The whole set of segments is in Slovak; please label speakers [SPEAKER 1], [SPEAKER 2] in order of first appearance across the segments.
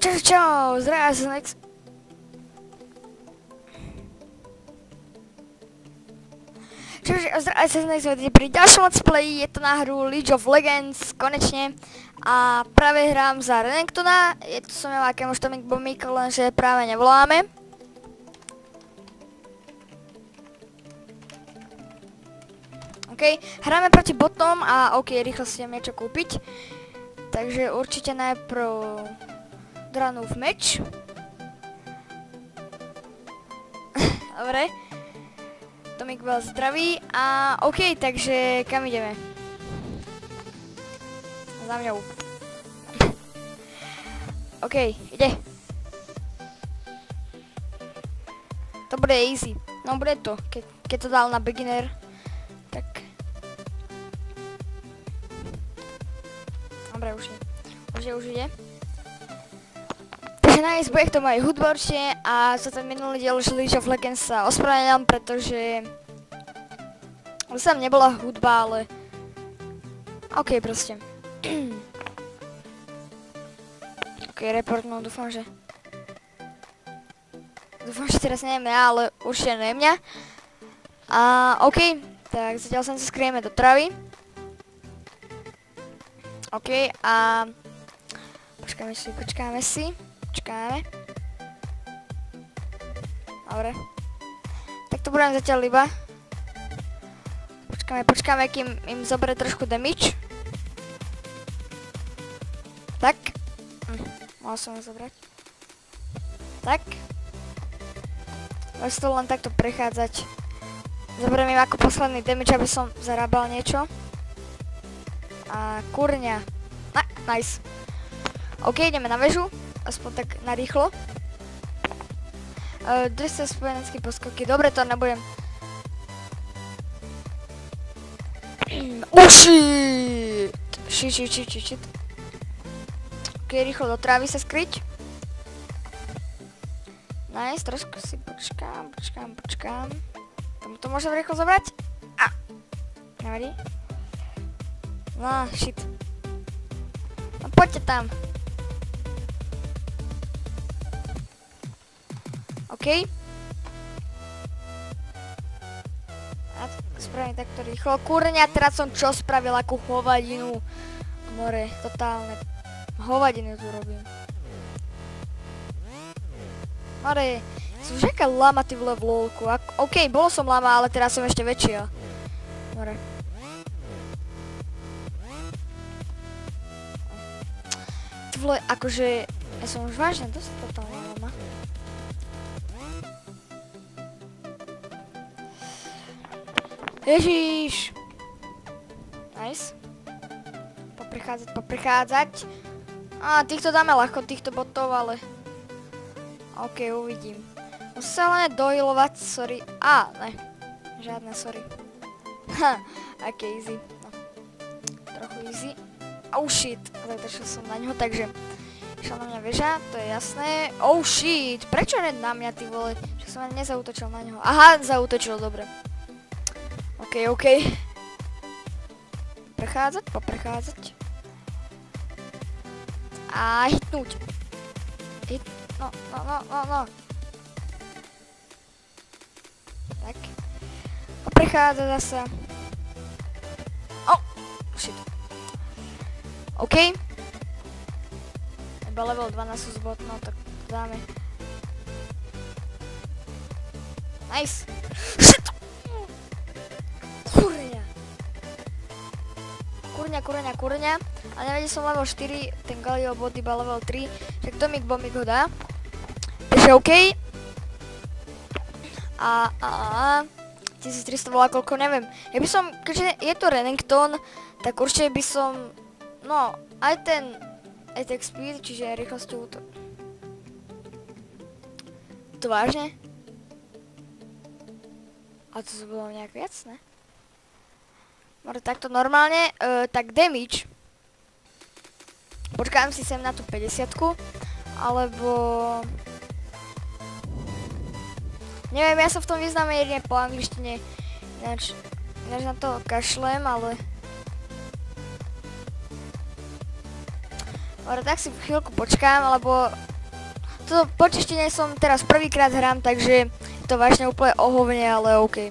[SPEAKER 1] Čau, čau, zdravia sa next... Čau, čau, sa next pri ďalšom let's play, je to na hru League of Legends, konečne. A práve hrám za Renekton'a, je to som ja akému štomik bomík, lenže práve nevoláme. OK, hráme proti botom a OK, rýchlo si idem niečo kúpiť. Takže určite najprv Dranov meč. Dobre. Tomik bol zdravý a OK, takže kam ideme? Za mňou. OK, ide. To bude easy. No bude to, ke keď to dal na beginner. Tak. Dobre, už je. Už je, už ide. Na bude k tomu aj hudba určite a za ten minulý diel of Legends sa ospravedlňujem, pretože tam nebola hudba, ale OK proste. ok, report, no dúfam, že dúfam, že teraz neviem ja, ale určite neviem mňa. A OK, tak zatiaľ sa skrieme do travy. OK, a počkáme si, počkáme si, počkáme. Dobre. Tak to budem zatiaľ iba. Počkáme, počkáme, kým im zoberie trošku damage. Tak. Hm, mal som ho zobrať. Tak. Môžem to len takto prechádzať. Zoberiem im ako posledný damage, aby som zarábal niečo. A kurňa. Na, nice. OK, ideme na väžu. Aspoň tak narýchlo. Uh, 200 spojenecké poskoky. Dobre, to nebudem. Oh shit! Shit, shit, shit, shit, shit. Ok, rýchlo do trávy sa skryť. Nice, trošku si počkám, počkám, počkám. Tomu to môžem rýchlo zobrať? A! Nevadí. No, shit. No poďte tam. OK. A spravím takto rýchlo. Kurňa, teraz som čo spravil, akú hovadinu. More, totálne Hovadiny tu robím. Mare, som už aká lama ty vole v lolku. OK, bol som lama, ale teraz som ešte väčšia. Mare. Ty vole, akože... Ja som už vážne dosť totálne Ježiš. Nice. Poprechádzať, poprechádzať. Á, týchto dáme ľahko, týchto botov, ale... OK, uvidím. Musím sa len dohilovať, sorry. Á, ne. Žiadne, sorry. Ha, aké easy. No. Trochu easy. Oh shit, zautočil som na ňo, takže... Išla na mňa veža, to je jasné. Oh shit, prečo ne na mňa, ty vole? Že som ani nezautočil na ňo. Aha, zautočil, dobre. OK, OK. Prechádzať, poprechádzať a hitnúť. Hit, no, no, no, no, no. Tak. A zase. Oh, shit. OK. Iba level 12 zbot, no tak dáme. Nice. Kurňa, kurňa. A nevedel som level 4, ten Galio bot iba level 3, tak Tomik Bomik ho dá. Takže OK. A, a, a, 1300 volá koľko, neviem. Ja by som, keďže je to Renekton, tak určite by som, no, aj ten attack speed, čiže rýchlosť útok. To vážne? A to bolo nejak viac, ne? More takto normálne, uh, tak damage Počkám si sem na tú 50 alebo... Neviem, ja sa v tom vyznám jedine po angličtine, ináč, ináč na to kašlem, ale... Dobre, tak si chvíľku počkám, alebo to počeštenie som teraz prvýkrát hrám, takže je to vážne úplne ohovne, ale OK.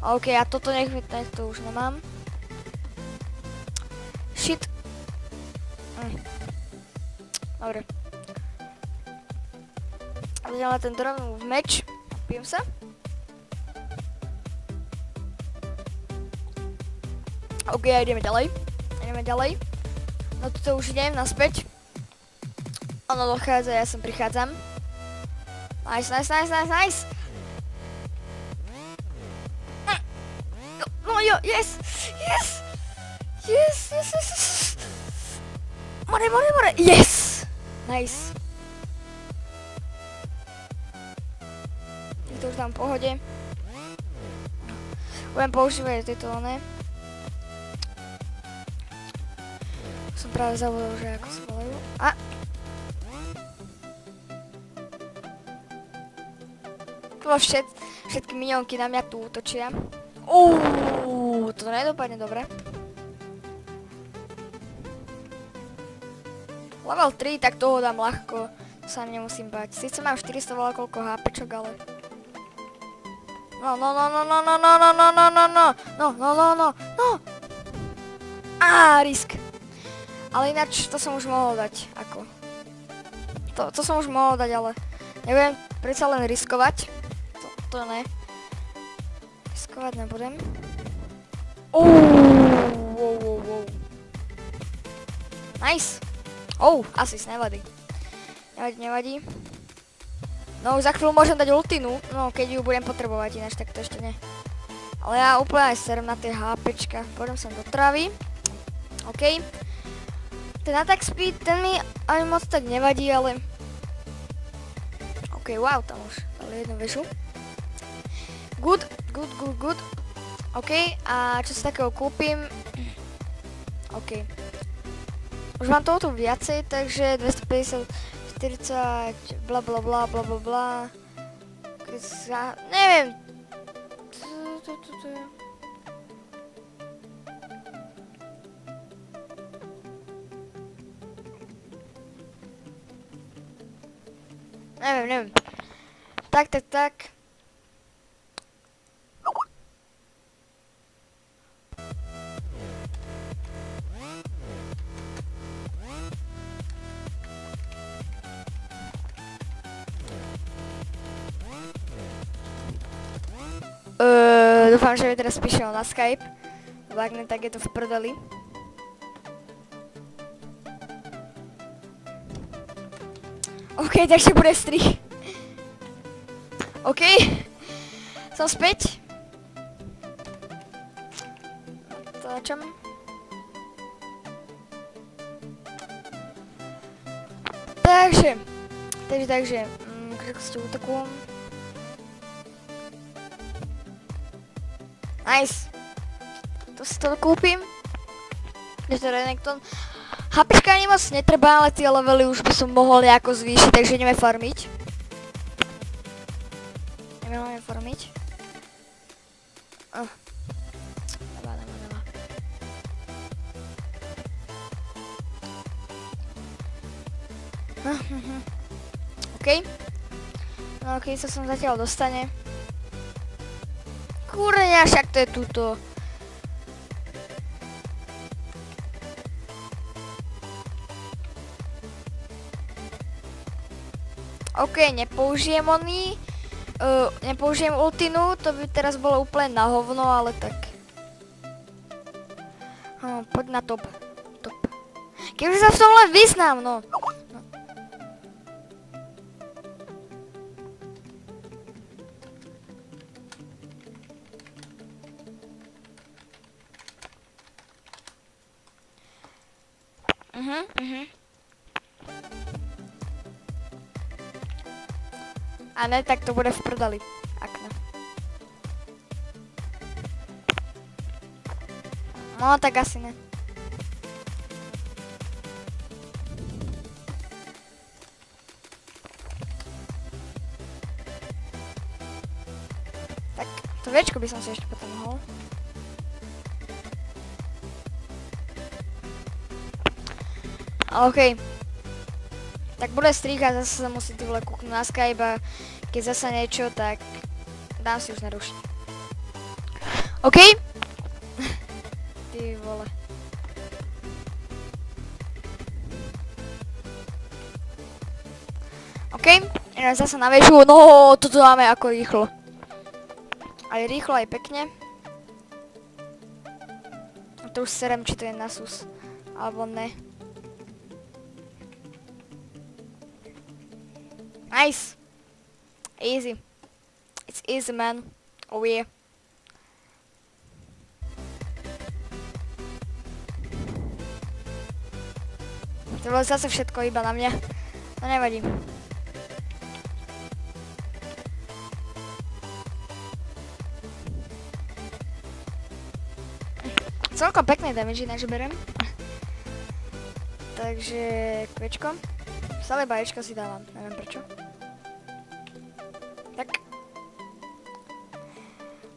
[SPEAKER 1] OK, a toto nech, nech to už nemám. Dobre. Videla ten rovnú meč. Pijem sa. OK, ideme ďalej. Ideme ďalej. No tuto už idem naspäť. Ono dochádza, ja sem prichádzam. Nice, nice, nice, nice, nice. No jo, yes, yes. Yes, yes, yes, yes. More, more, more, yes. Nice. Je to už tam v pohode. Budem používať tieto oné. Som práve zavolal, že ako sa volajú. A, Lebo všet, všetky minionky na mňa tu útočia. Uuu, to nedopadne dobre. Level 3, tak toho dám ľahko. To sa nemusím bať. Sice mám 400 veľa koľko HPčok, ale... No, no, no, no, no, no, no, no, no, no, no, no, no, no, no, no, no. Á, risk. Ale ináč to som už mohol dať, ako. To, to som už mohol dať, ale nebudem predsa len riskovať to ne. Riskovať nebudem. Ouuu, wow, wow, wow. Nice. Oh, asi nevadí. Nevadí, nevadí. No za chvíľu môžem dať ultinu, no keď ju budem potrebovať, ináč tak to ešte ne. Ale ja úplne aj serem na tie HPčka. Pôjdem sem do travy. OK. Ten attack speed, ten mi ani moc tak nevadí, ale... OK, wow, tam už dali jednu vežu. Good, good, good, good. OK, a čo sa takého kúpim? OK. Už mám toho tu viacej, takže 250, 40, bla bla bla bla bla bla. Neviem. Neviem, neviem. Tak, tak, tak. Dúfam, že mi teraz píšel na Skype. Lebo ak ne, tak je to v prdeli. OK, takže bude strich. OK. Som späť. Začam. Takže. Takže, takže. Mm, ste útoku. Nice. To si to kúpim. Je to Renekton. HPčka ani moc netreba, ale tie levely už by som mohol nejako zvýšiť, takže ideme farmiť. Ideme farmiť. Oh. Nemá, nemá, nemá. OK. No OK, sa som zatiaľ dostane. Kurňa, však to je tuto. OK, nepoužijem oný. Uh, nepoužijem ultinu, to by teraz bolo úplne na hovno, ale tak. Hm, poď na top. Top. Keďže sa v tom len vyznám, no. A ne, tak to bude v prdali. Ak ne. No, tak asi ne. Tak, to viečko by som si ešte potom mohol. OK. Tak bude stríhať, zase sa musí ty vole kúknúť na Skype a keď zase niečo, tak dám si už narušiť. OK? ty vole. OK, ideme zase na väžu, no toto máme ako rýchlo. Aj rýchlo, aj pekne. A to už serem, či to je na sus, alebo ne. Nice. Easy. It's easy, man. Oh yeah. To bolo zase všetko iba na mňa. To nevadí. Celkom pekný damage ináč berem. Takže kvečko. Stále baječka si dávam, neviem prečo.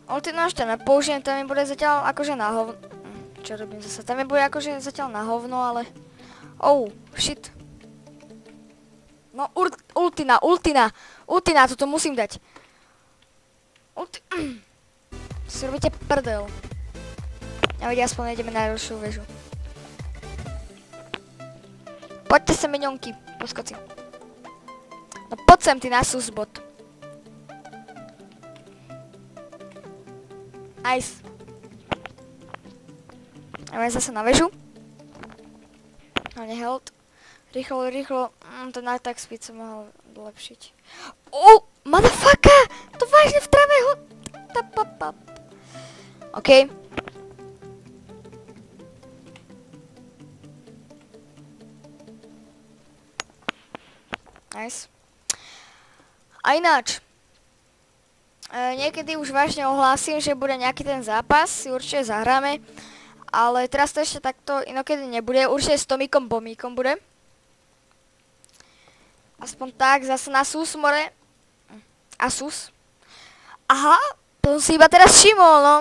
[SPEAKER 1] Ultino ešte nepoužijem, to mi bude zatiaľ akože na hovno. Hm, čo robím zase? To mi bude akože zatiaľ na hovno, ale... Oh, shit. No, ultina, ultina, ultina, toto musím dať. Ulti... si robíte prdel. Nevadí, aspoň ideme na ďalšiu väžu. Poďte sa, minionky, poskoci. No poď sem, ty na susbot. Nice. Ideme zase na väžu. Hlavne health. Rýchlo, rýchlo. Mm, ten attack speed som mohol dolepšiť. Oh, motherfucker! To vážne v trave ho... OK. Nice. A ináč, niekedy už vážne ohlásim, že bude nejaký ten zápas, si určite zahráme, ale teraz to ešte takto inokedy nebude, určite s Tomikom Bomíkom bude. Aspoň tak, zase na sus more. Asus. Aha, to si iba teraz všimol, no.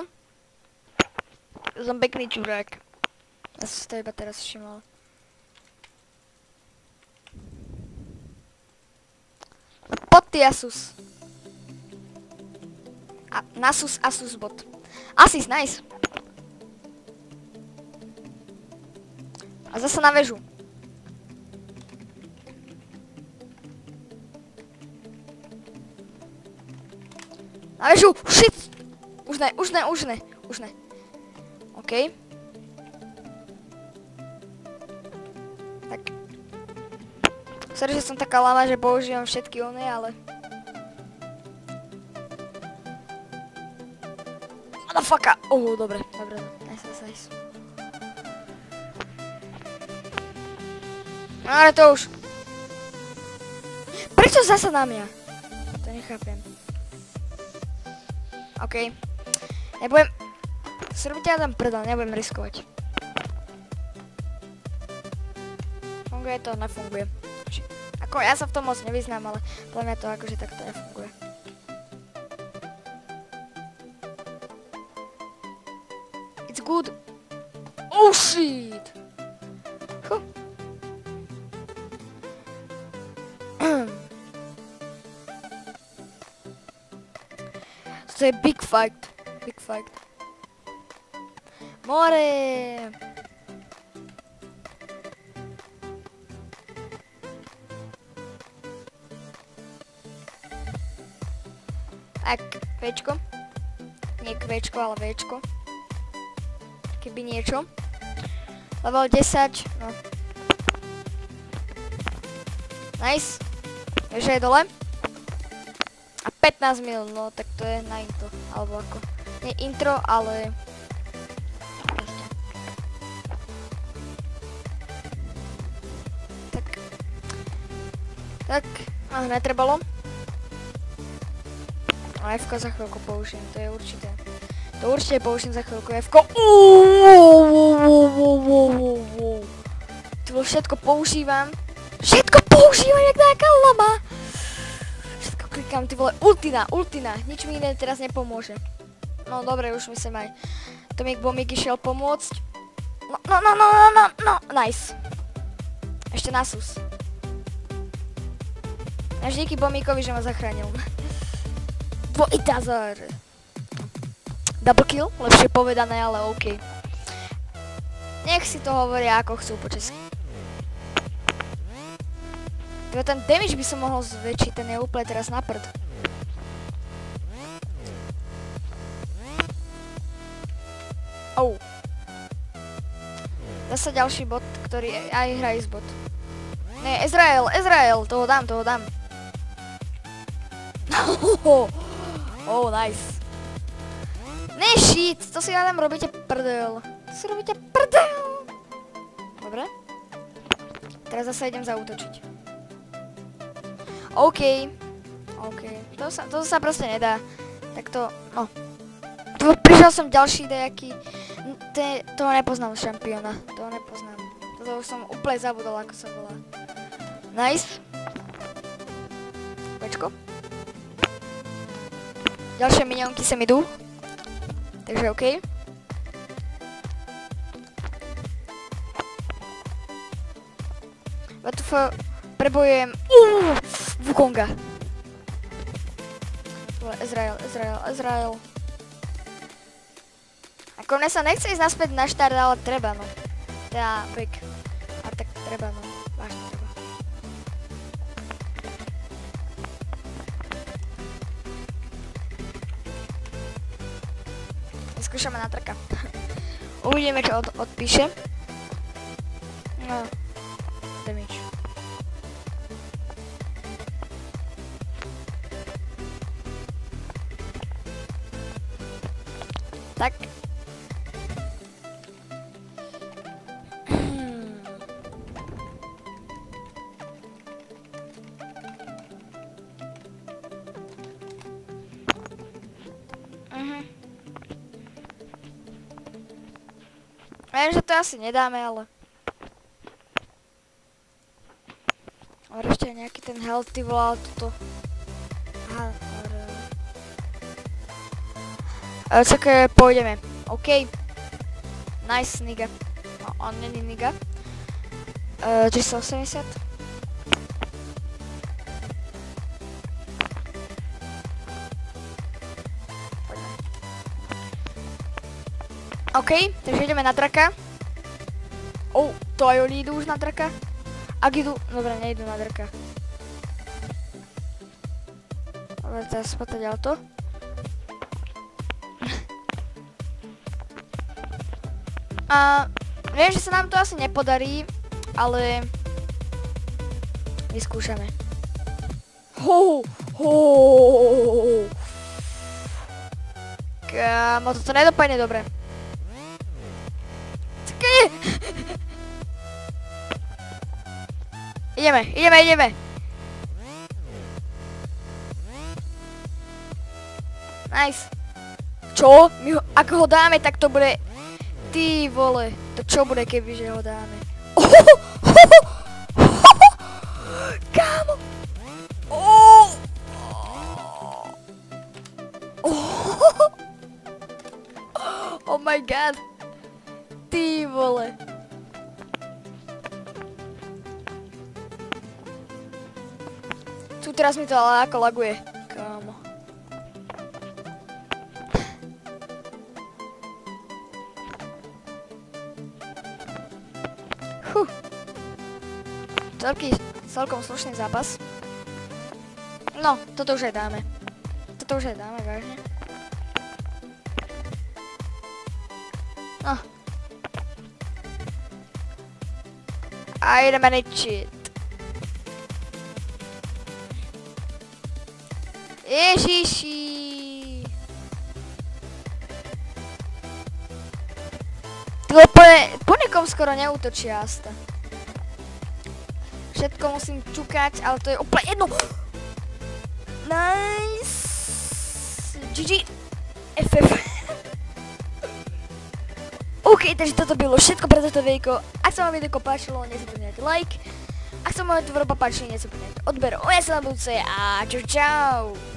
[SPEAKER 1] Som pekný čurák. Ja som si to iba teraz všimol. Pod ty Asus. A, Nasus Asus bot. Asis, nice. A zase na väžu. Na väžu, shit! Už ne, už ne, už ne, už ne. OK. Sorry, že som taká lama, že používam všetky one, ale... Motherfucker! Oh, dobre, dobre, nice, nice, nice. Ale to už... Prečo zasa na mňa? To nechápem. OK. Nebudem... Si robíte ja tam prdel, nebudem riskovať. Funguje to, nefunguje. Ako, ja sa v tom moc nevyznám, ale podľa mňa to akože takto nefunguje. Good. Oh shit! Huh. to je big fight. Big fight. More! Tak, Včko. Nie Kvčko, ale Včko. Keby niečo. Level 10, no. Nice. Že je dole. A 15 minút, no tak to je na intro, alebo ako. Nie intro, ale... Tak. Tak, ah, netrebalo. A F za chvíľku použijem, to je určité. To určite použijem za chvíľku F. -ko. To všetko používam. Všetko používam, jak nejaká lama. Všetko klikám, ty vole, ultina, ultina. Nič mi iné teraz nepomôže. No dobre, už mi sem aj Tomik Bomik išiel pomôcť. No, no, no, no, no, no, no, nice. Ešte na sus. Až díky Bomíkovi, že ma zachránil. Dvojitá zar. Double kill, lepšie povedané, ale OK. Nech si to hovoria ako chcú po česky. Tyjo, ten damage by som mohol zväčšiť, ten je úplne teraz na prd. Oh. Zase ďalší bot, ktorý aj hraje z bot. Nie, Ezrael, Ezrael, toho dám, toho dám. oh, nice. Ne, shit, to si hádam robíte prdel. To si robíte prdel. Dobre. Teraz zase idem zautočiť. OK. OK. To sa, to sa proste nedá. Tak to, no. Tu prišiel som ďalší dejaký. Te, toho nepoznám šampióna. Toho nepoznám. Toto už som úplne zabudol, ako sa volá. Nice. Pečko. Ďalšie minionky sem idú. Takže OK. WTF prebojujem uh, Wukonga. Izrael, Izrael, Izrael. Ako mne sa nechce ísť naspäť na štart, ale treba no. Teda back. A tak treba no. Vážne treba. Skúšame na trka. Uvidíme, čo od, odpíše. No. Asi nedáme, ale... Ale ešte nejaký ten healthy volal toto. Aha, ale... E, čakaj, pôjdeme. OK. Nice, nigga. No, on není nigga. E, 380. Poďme. OK, takže ideme na draka. Oh, to aj oni idú už na draka. Ak idú, dobre, nejdu na draka. Dobre, teraz spotať auto. A viem, že sa nám to asi nepodarí, ale vyskúšame. Ho, ho. Kámo, toto nedopadne dobre. Čakaj! Ideme, ideme, ideme. Nice. Čo? My ho, ak ho dáme, tak to bude Ty vole, to čo bude, keby že ho dáme? Kámo! Oh! oh my god! Ty vole! Teraz mi to ale ako laguje. Kámo. Huh. Celký, celkom slušný zápas. No, toto už aj dáme. Toto už aj dáme, vážne. No. A ideme ničiť. Ježiši. Ty úplne, po skoro neútočia Asta. Všetko musím čukať, ale to je úplne jedno. Nice. GG. FF. OK, takže toto bylo všetko pre toto videjko. Ak sa vám videjko páčilo, nezabudnite like. Ak sa moja tvorba páčila, nezabudnite odber. O ja sa na budúce a čau čau.